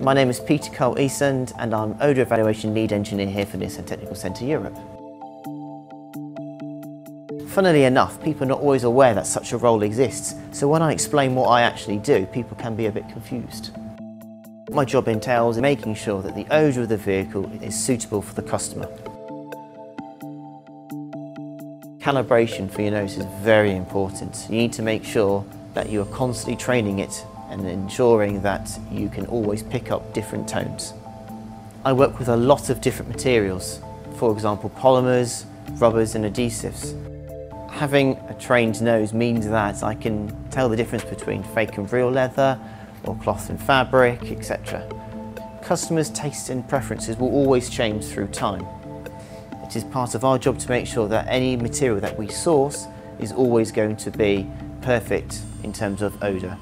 My name is Peter Cole Easand and I'm Odour Evaluation Lead Engineer here for Nissan Technical Centre Europe. Funnily enough, people are not always aware that such a role exists, so when I explain what I actually do, people can be a bit confused. My job entails making sure that the odour of the vehicle is suitable for the customer. Calibration for your nose is very important. You need to make sure that you are constantly training it and ensuring that you can always pick up different tones. I work with a lot of different materials, for example polymers, rubbers and adhesives. Having a trained nose means that I can tell the difference between fake and real leather, or cloth and fabric, etc. Customers' tastes and preferences will always change through time. It is part of our job to make sure that any material that we source is always going to be perfect in terms of odour.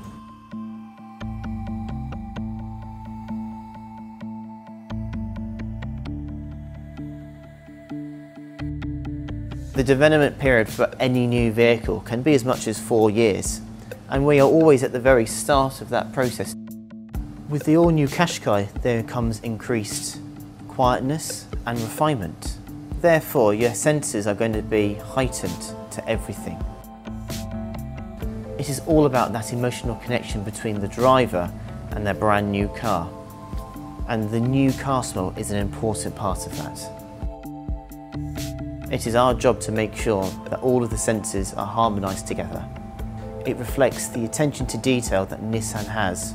The development period for any new vehicle can be as much as four years, and we are always at the very start of that process. With the all-new Qashqai, there comes increased quietness and refinement. Therefore, your senses are going to be heightened to everything. It is all about that emotional connection between the driver and their brand new car. And the new car smell is an important part of that. It is our job to make sure that all of the senses are harmonised together. It reflects the attention to detail that Nissan has